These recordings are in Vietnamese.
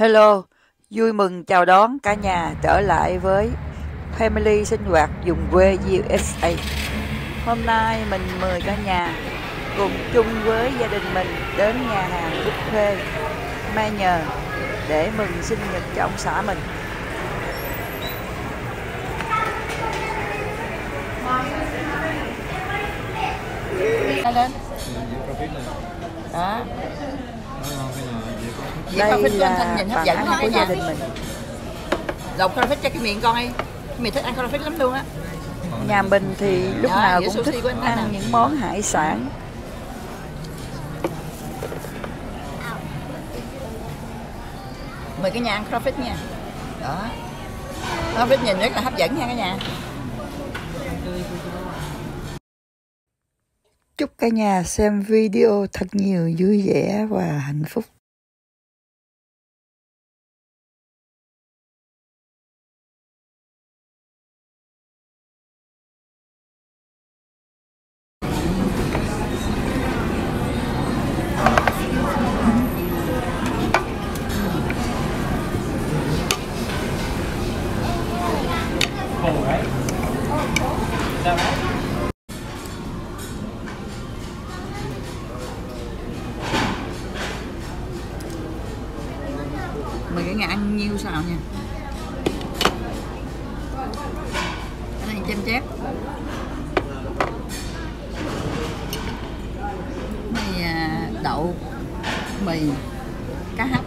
Hello, vui mừng chào đón cả nhà trở lại với Family sinh hoạt dùng quê USA. Hôm nay mình mời cả nhà cùng chung với gia đình mình đến nhà hàng buffet Mai Nhờ để mừng sinh nhật cho ông xã mình. Đó đây là nhìn hấp dẫn của gia đình mình. Lột phích cho cái miệng con đi. Mày thích ăn phích lắm luôn á. Nhà mình thì lúc Đó, nào cũng thích ăn những món hải sản. Mời cái nhà ăn phích nha. Đó. Phích nhìn rất là hấp dẫn nha cả nhà. Chúc cả nhà xem video thật nhiều vui vẻ và hạnh phúc. Cả nhà ăn nhiêu xào nha. Cái này chém chép. Này à, đậu Mì Cá hấp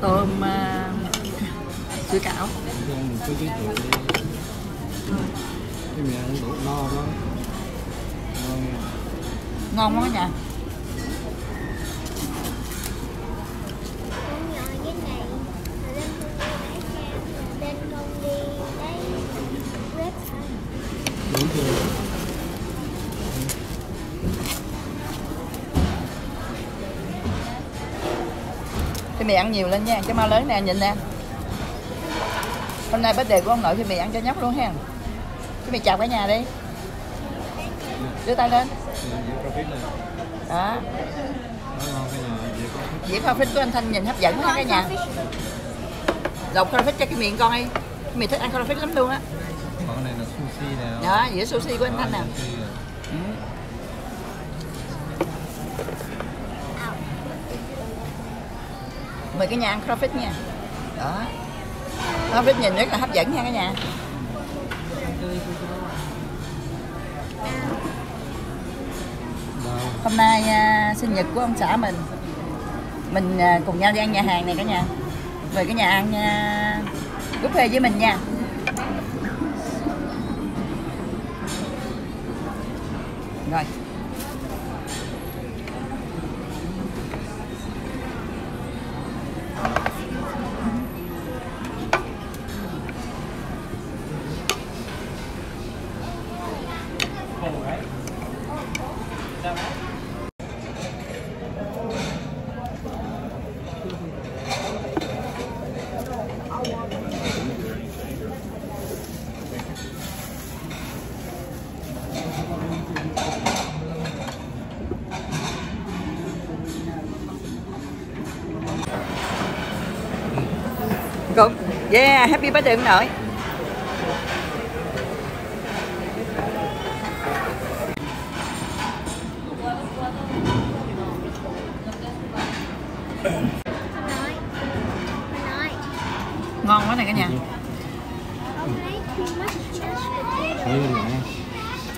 Tôm à, Sủi cảo. Ăn một cái ăn nhiều lên nha, cái mau lớn nè, nhìn nè. Hôm nay birthday của ông nội thì mì ăn cho nhóc luôn ha Cái mì chào cả nhà đi. Đưa tay lên. Đó, dĩa khoai phích của anh Thanh nhìn hấp dẫn ha cả nhà. Lột khoai phích cho cái miệng con đi. Mì thích ăn khoai phích lắm luôn á. Còn cái này là sushi nè. Đó, dĩa sushi của anh Thanh nè Đó, sushi nè. Mời cái nhà ăn crawfish nha. Đó. Crawfish nhìn rất là hấp dẫn nha cả nhà. Hôm nay à, sinh nhật của ông xã mình. Mình à, cùng nhau đi ăn nhà hàng này cả nhà. Mời cái nhà ăn à, phê với mình nha. Rồi. Yeah, happy birthday ông nội. Ngon quá này cả nhà.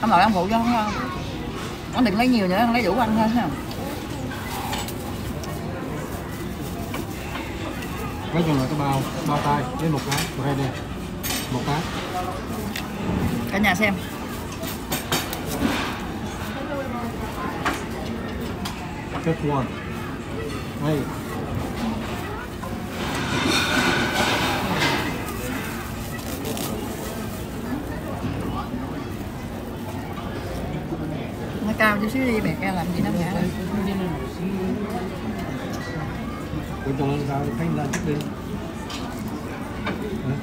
Ông nội ăn phụ cho không ngon Ông đừng lấy nhiều nữa, ăn lấy đủ ăn thôi ha. Nói chung là cái bao Bao tay Lấy một cái Một hai đi Một cái. Cả nhà xem. Just one Đây. Nó cao chút xíu đi, bẹt ra làm gì nó ngã cái đồ cùng Thanh ra trước đi Hả?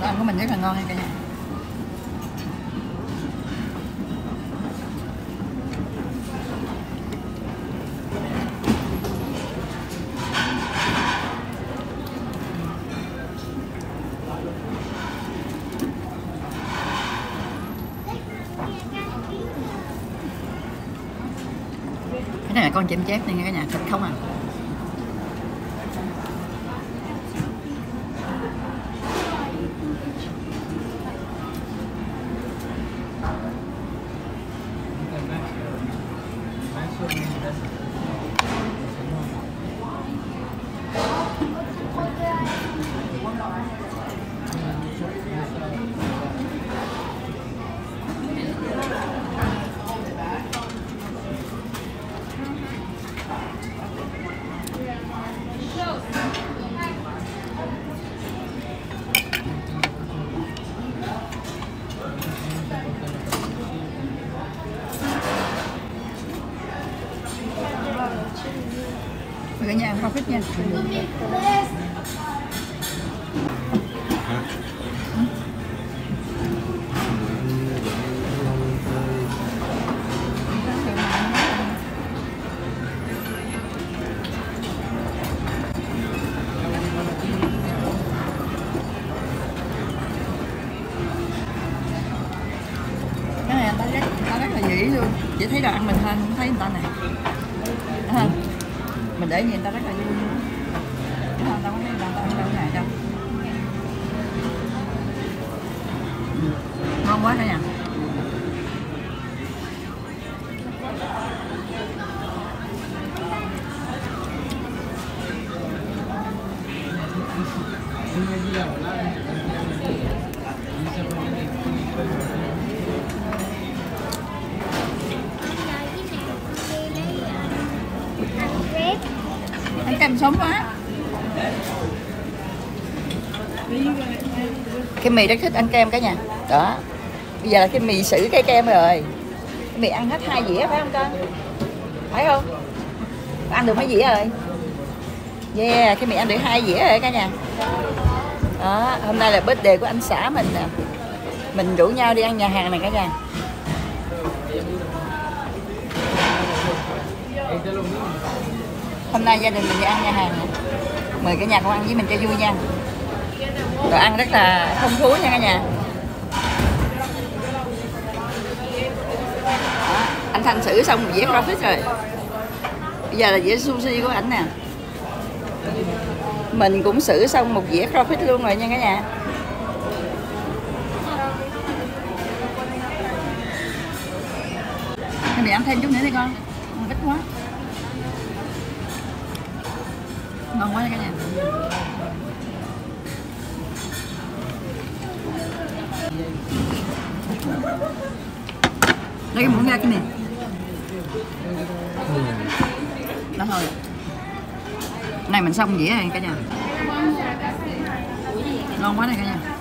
Đồ ăn của mình rất là ngon hay cả nhà chém chép này nghe cả nhà thịt không à. Thấy người ta nè ờ. mình để nhìn người ta rất là ăn kem sống quá cái mì rất thích ăn kem cả nhà. Đó. Bây giờ là cái mì xử cây kem rồi. Cái mì ăn hết hai dĩa phải không con? Phải không? Ăn được mấy dĩa rồi? Yeah, cái mì ăn được hai dĩa rồi cả nhà. Đó, hôm nay là birthday của anh xã mình nè. Mình rủ nhau đi ăn nhà hàng này cả nhà hôm nay gia đình mình đi ăn nhà hàng. Mời cả nhà con ăn với mình cho vui nha. Đồ ăn rất là phong phú nha cả nhà. Đó, anh Thanh xử xong một dĩa profit rồi. Bây giờ là dĩa sushi của ảnh nè. Mình cũng xử xong một dĩa profit luôn rồi nha cả nhà. Em để ăn thêm chút nữa đi con. Ngon quá nha cả nhà. Lấy cái muỗng ra cái này. Đó thôi. Này mình xong dĩa rồi cả nhà. Ngon quá này cả nhà.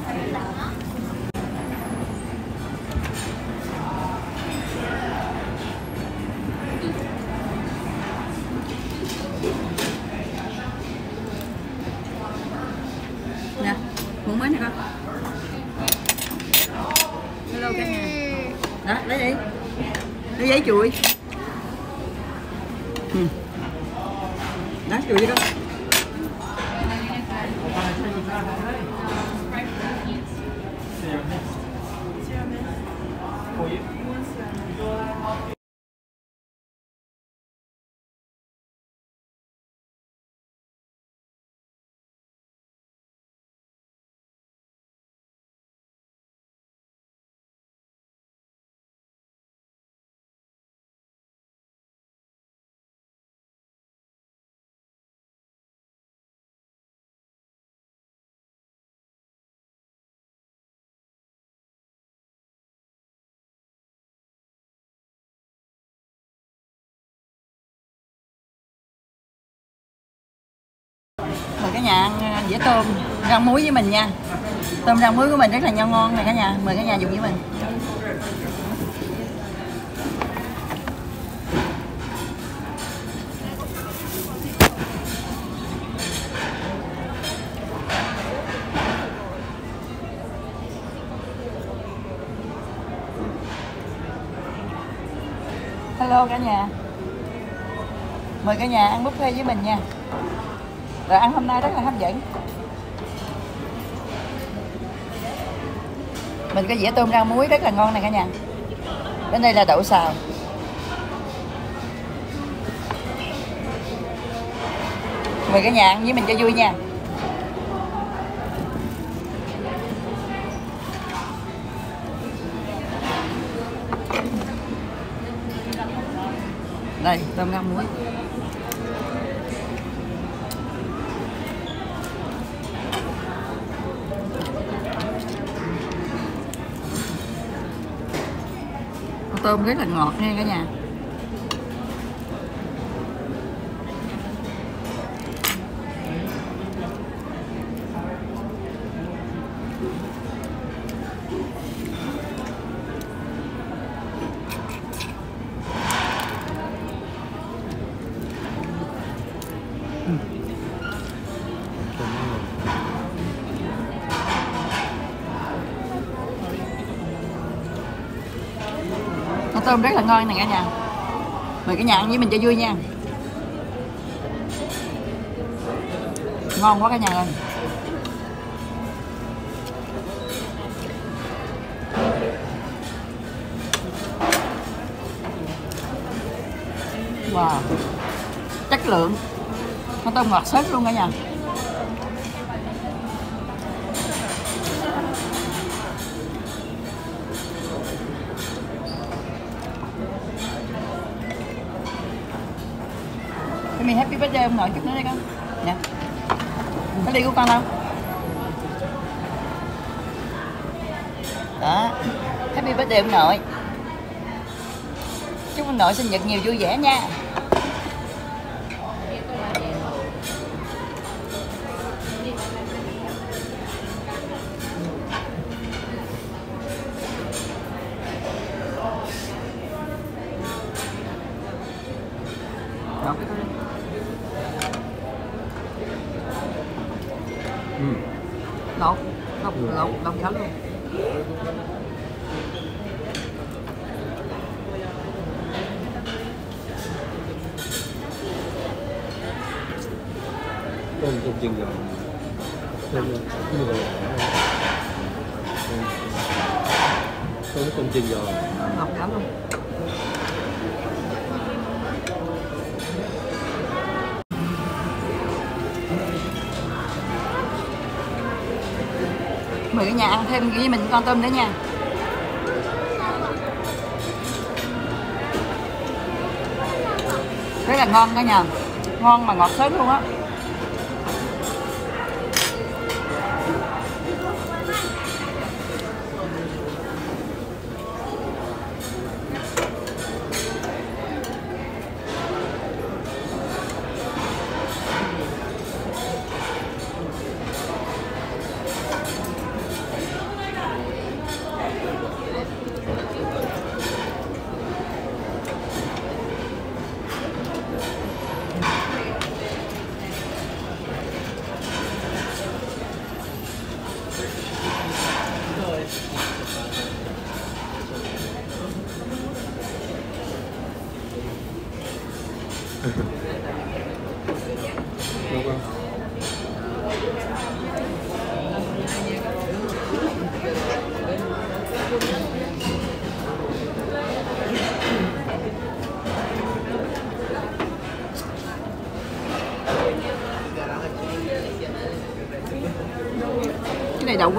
Chuối. Cả nhà ăn à, dĩa tôm rang muối với mình nha. Tôm rang muối của mình rất là ngon ngon này cả nhà, mời cả nhà dùng với mình. Hello cả nhà. Mời cả nhà ăn buffet với mình nha rồi ăn hôm nay rất là hấp dẫn. Mình có dĩa tôm rang muối rất là ngon này cả nhà. Bên đây là đậu xào. Mời cả nhà ăn với mình cho vui nha. Tôm rất là ngọt nha cả nhà. Tôm rất là ngon nè cả nhà. Mời cả nhà ăn với mình cho vui nha. Ngon quá cả nhà ơi. Wow. Chất lượng. Con tôm ngọt sớt luôn cả nhà. Cái happy birthday ông nội chút nữa đây con. Nè Cái ly của con đâu? Đó. Happy birthday ông nội. Chúc ông nội sinh nhật nhiều vui vẻ nha. Mời cả nhà ăn thêm với mình con tôm nữa nha. Rất là ngon cả nhà ngon mà ngọt sớm luôn á.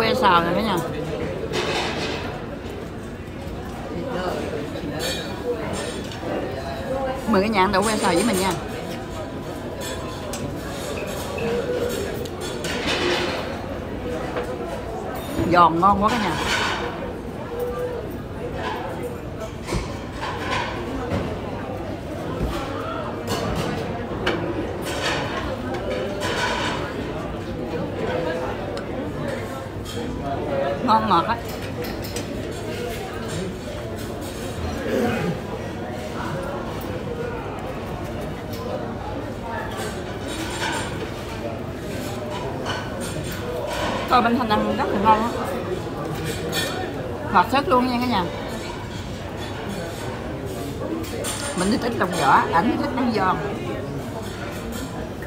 Cái này xào này cả nhà mời cả nhà ăn đậu que xào với mình nha. Giòn ngon quá cả nhà. Ngon ngọt á coi bên Thanh ăn rất là ngon á. Ngọt sớt luôn nha cả nhà. Mình thích ít lòng vỏ, ảnh thích ăn giòn.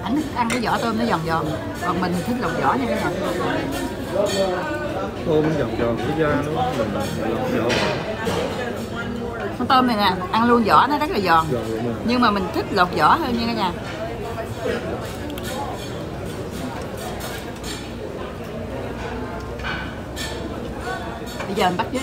Ảnh thích ăn cái vỏ tôm nó giòn giòn Còn mình thì thích lòng vỏ nha cả nhà tôm giòn giòn cái da nó mình con tôm này nè ăn luôn vỏ nó rất là giòn, nhưng mà mình thích lột vỏ hơn nha cả nhà. Bây giờ mình bắt chứ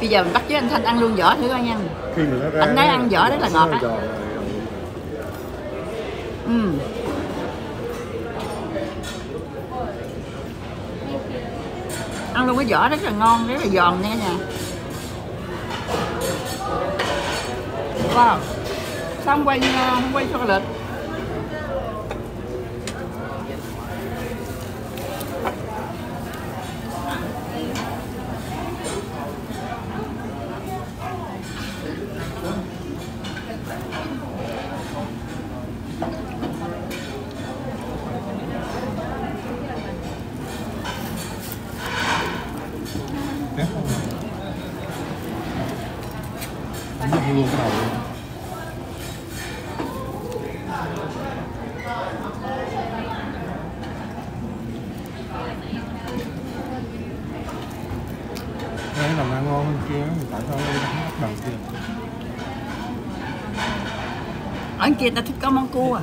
bây giờ mình bắt với anh thanh ăn luôn vỏ thử coi nha. Khi mà nó ra Anh nói ăn vỏ rất là ngọt á. ừ. ăn luôn cái vỏ rất là ngon rất là giòn nha nhà. Wow. Không quay ờ, không quay cho lịch Tép không? Đánh được luôn cái đầu luôn. Đây làm ăn ngon hơn kia, tại sao đây đánh bắt bằng kia? ở bên kia ta thích có món cua à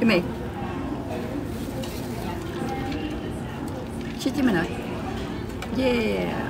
cái mì Shit mình ơi Yeah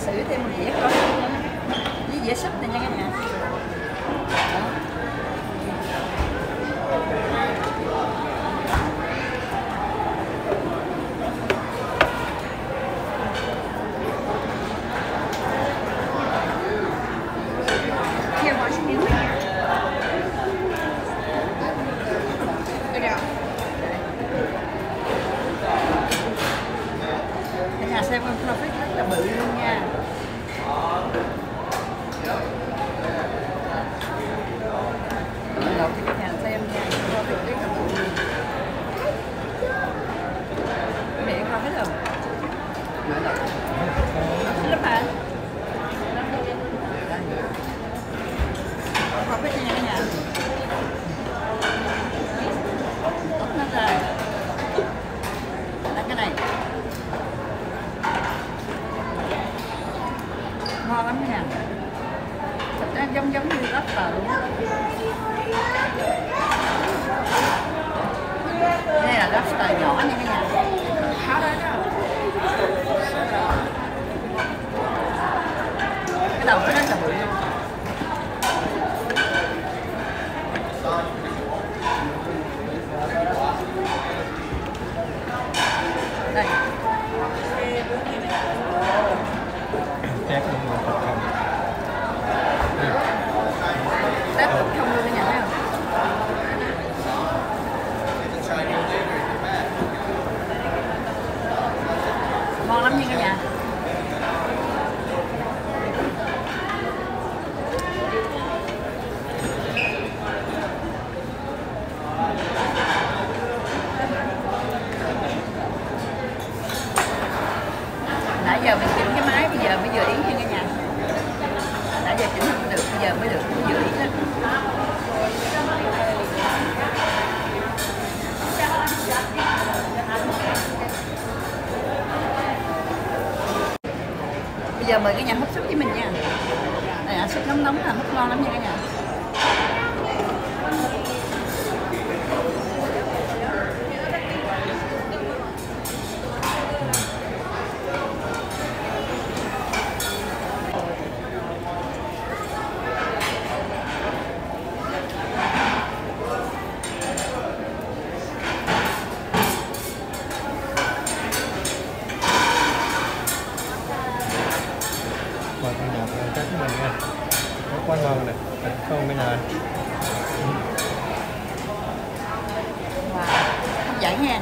sử thêm một dĩa coi với dĩa súp này nha các bạn. 頑張れ。mời cái nhà hấp súp với mình nha. Đây, à, súp nóng nóng là hấp ngon lắm nha cả nhà. quá ngon nè. Không bên này Wow, hấp dẫn nha.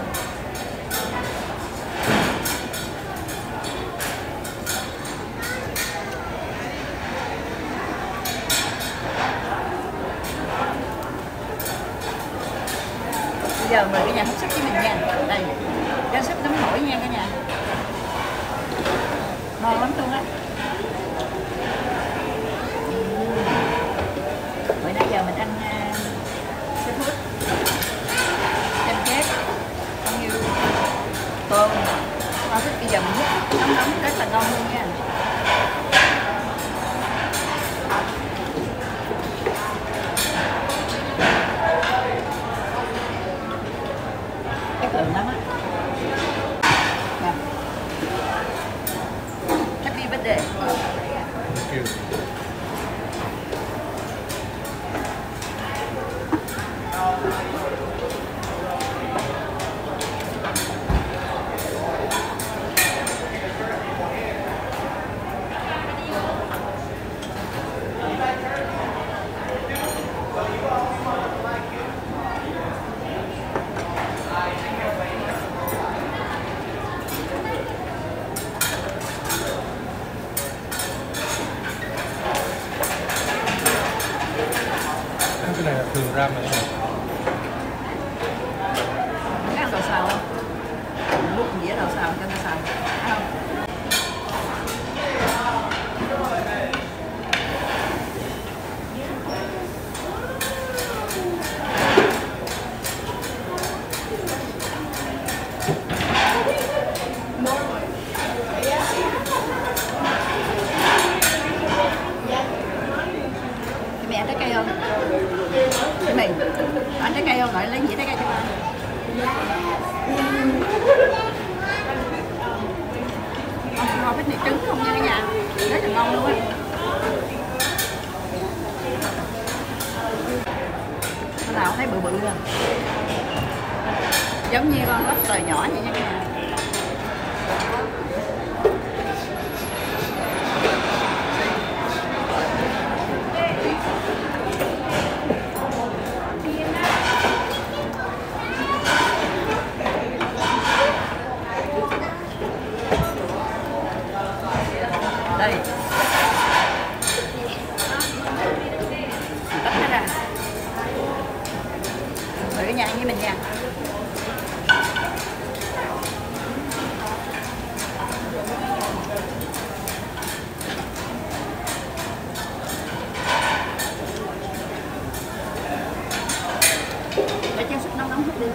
to Ramadan. cả nhà ăn với mình nha. Để cho sức nóng nóng hết đi.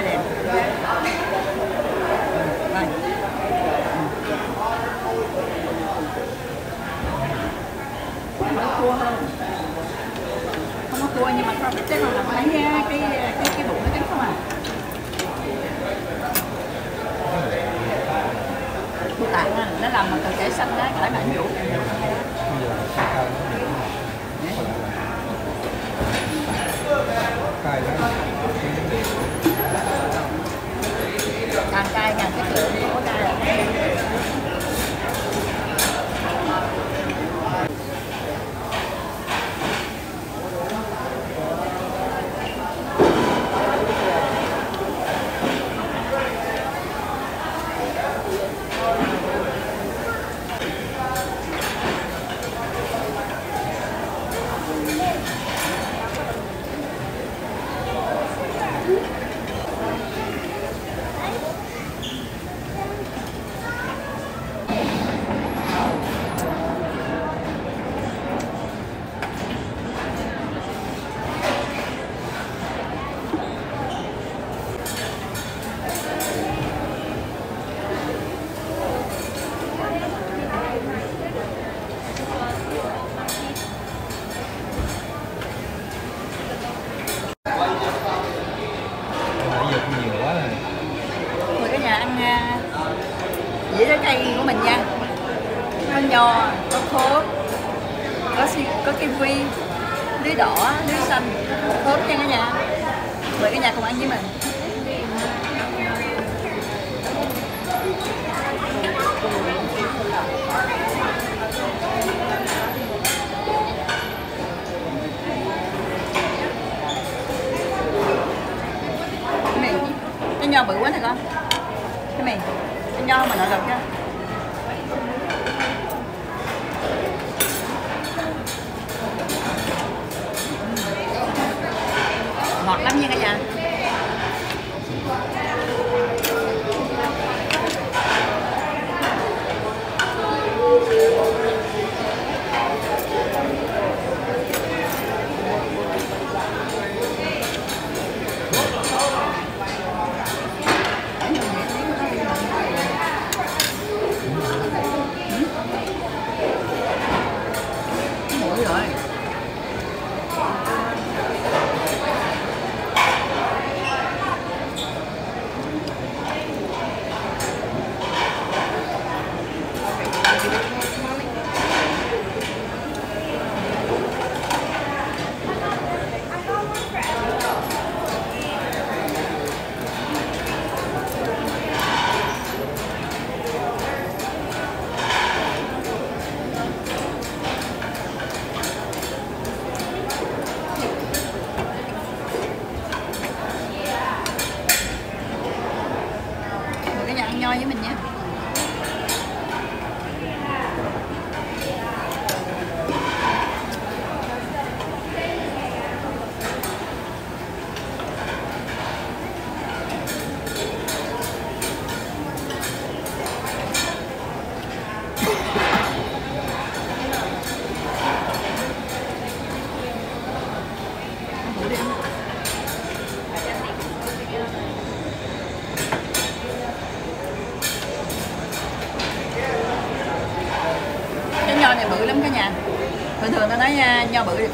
hơi đẹp nó chua hơn không có chua nhưng mà không chắc là thấy cái cái cái bụng nó trắng không à tặng nó làm bằng cà chảy xanh đó cải bản dụ kiwi lưới đỏ lưới xanh. Thơm nha cả nhà. Mời cả nhà cùng ăn với mình. Cái mì cái nho bự quá này con. Cái mì cái nho mà nội lực nha.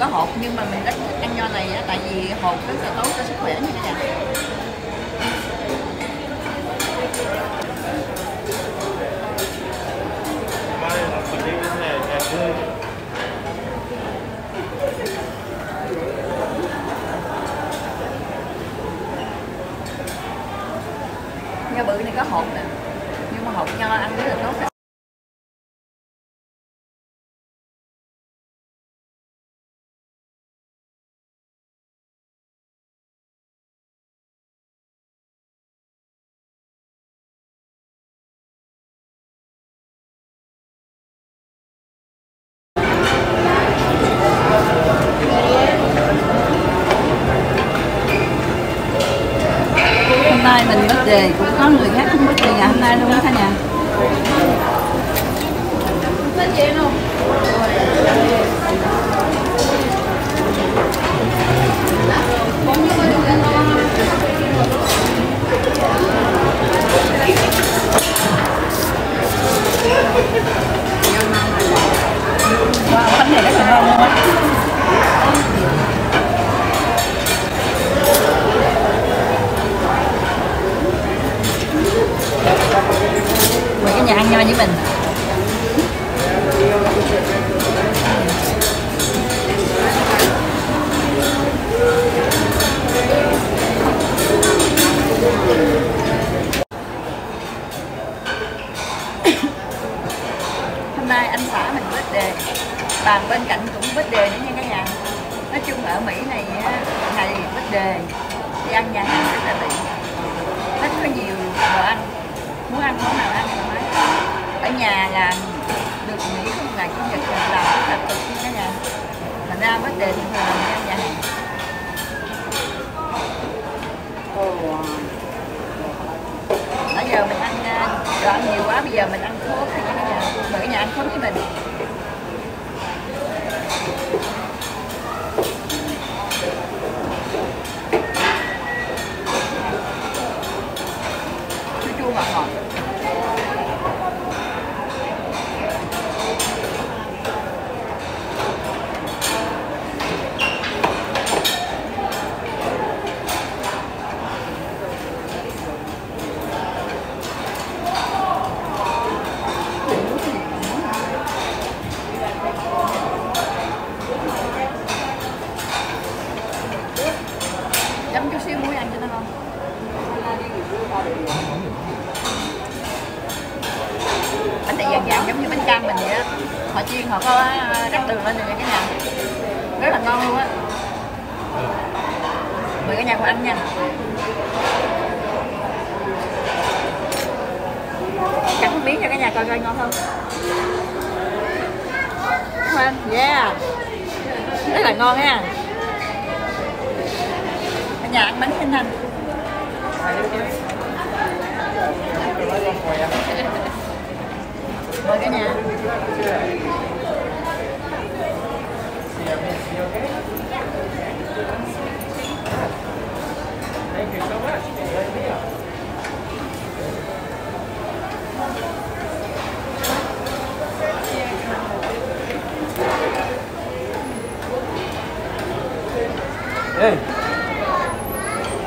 Có hột nhưng mà mình rất thích ăn nho này á, tại vì hột rất là tốt cho sức khỏe nha thế nhà nho bự này có hột nè nhưng mà hột nho ăn rất là tốt này á, bất đề đi ăn nhà hàng rất là tiện. Rất có nhiều đồ ăn. Muốn ăn món nào ăn thoải mái ở nhà là được nghỉ không ngày chủ nhật là làm rất là cực nha cả nhà thành ra bất đề thì thường là đi ăn nhà hàng. Nãy giờ mình ăn à, đồ ăn nhiều quá bây giờ mình ăn khốp thì cả nhà mời cả nhà ăn khốp với mình. friend. Yeah. Rất là ngon nha Ở nhà ăn bánh kinh thành. Mời cả nhà. Thank you so much.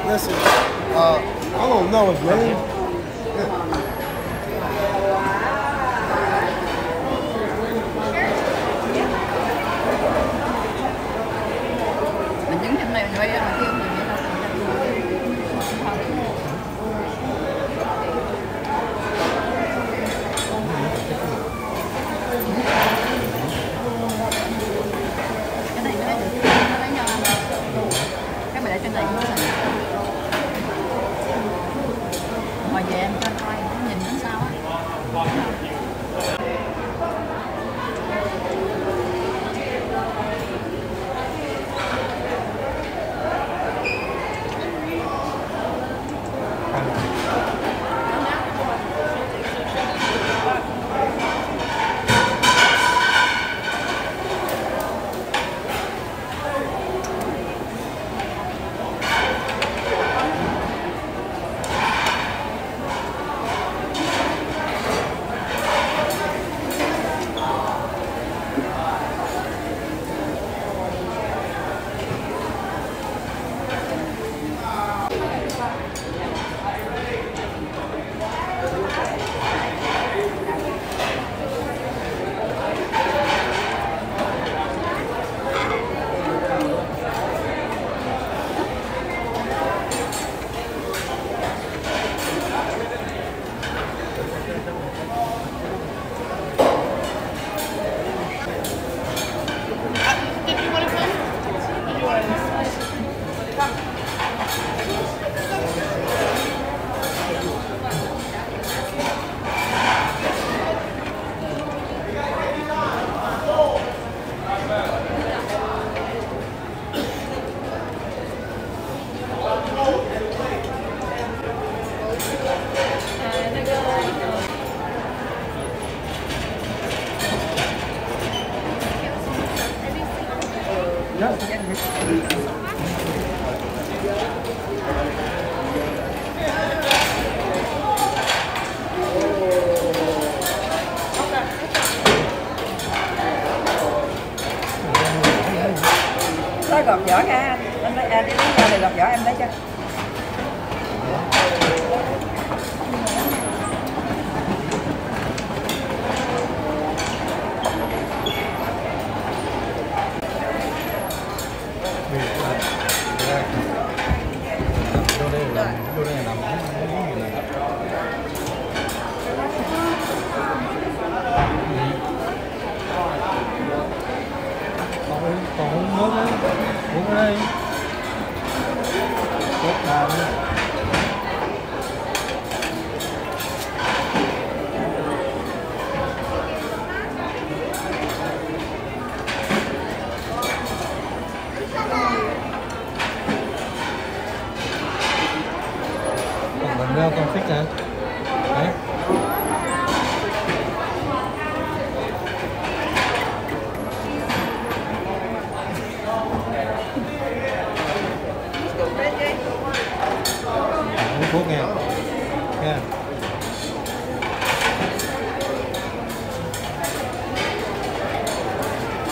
Listen, uh, I don't know his name.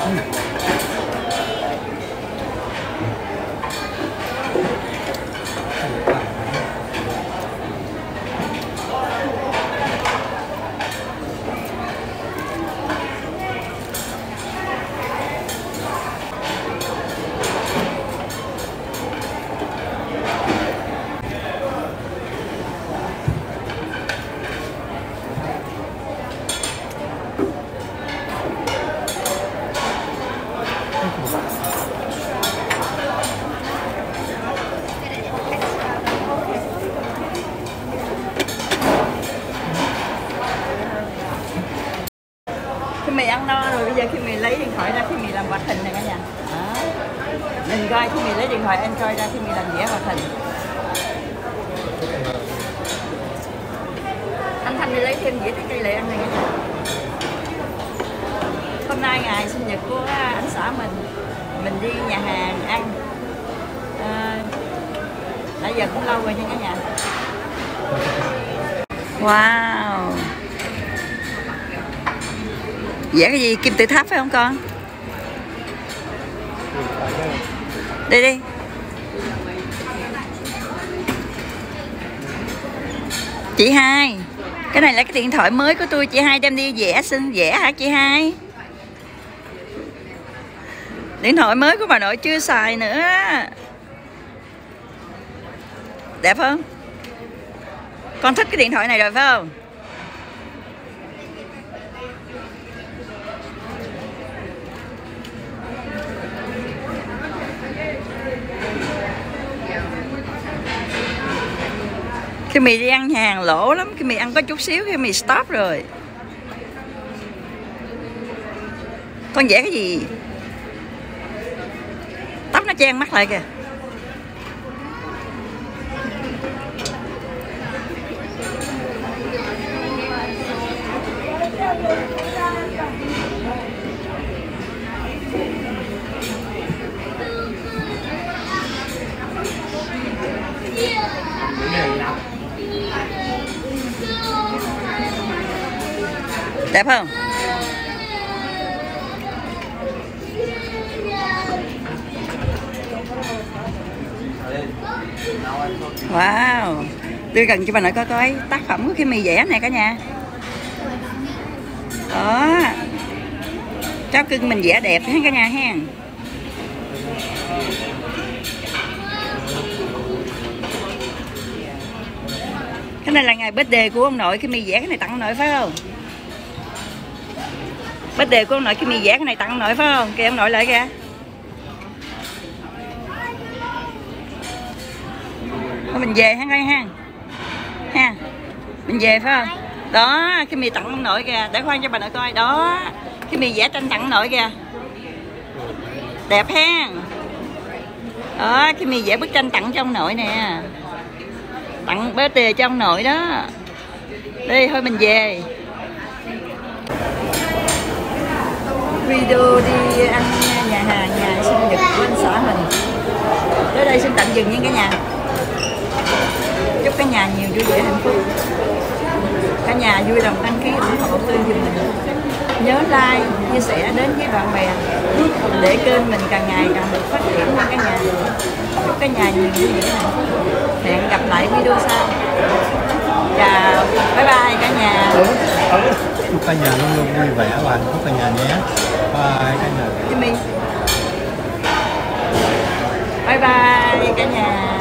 음. Gì? Kim tự tháp phải không con? Đây đi Chị hai Cái này là cái điện thoại mới của tôi Chị hai đem đi vẽ xin vẽ hả chị hai? Điện thoại mới của bà nội chưa xài nữa Đẹp không? Con thích cái điện thoại này rồi phải không? Khi mì đi ăn hàng lỗ lắm Khi mì ăn có chút xíu khi mì stop rồi Con vẽ cái gì? Tóc nó chen mắt lại kìa Đẹp không? Wow Đưa gần cho bà nội coi coi tác phẩm của cái mì vẽ này cả nhà Đó Cháu cưng mình vẽ đẹp ha cả nhà hen Cái này là ngày birthday của ông nội Cái mì vẽ cái này tặng ông nội phải không? Birthday của ông nội cái mì giả cái này tặng ông nội phải không? Kìa ông nội lại kìa Thôi, mình về ha coi ha Ha, Mình về phải không? Đó cái mì tặng ông nội kìa. Để khoan cho bà nội coi. Đó Cái mì giả tranh tặng ông nội kìa. Đẹp ha Đó cái mì giả bức tranh tặng cho ông nội nè. Tặng birthday cho ông nội đó. Đi, thôi mình về. Video đi ăn nhà hàng, nhà sinh nhật của anh xã mình. Tới đây xin tạm dừng nha cả nhà. Chúc cả nhà nhiều vui vẻ hạnh phúc. Cả nhà vui lòng đăng ký ủng hộ kênh giùm mình. Nhớ like, chia sẻ đến với bạn bè. Để kênh mình càng ngày càng được phát triển nha cả nhà. Chúc cả nhà nhiều vui vẻ hạnh phúc. Hẹn gặp lại video sau. Chào. Bye bye cả nhà chúc cả nhà luôn luôn vui vẻ và hạnh phúc cả nhà nhé. Bye cả nhà. Bye bye cả nhà.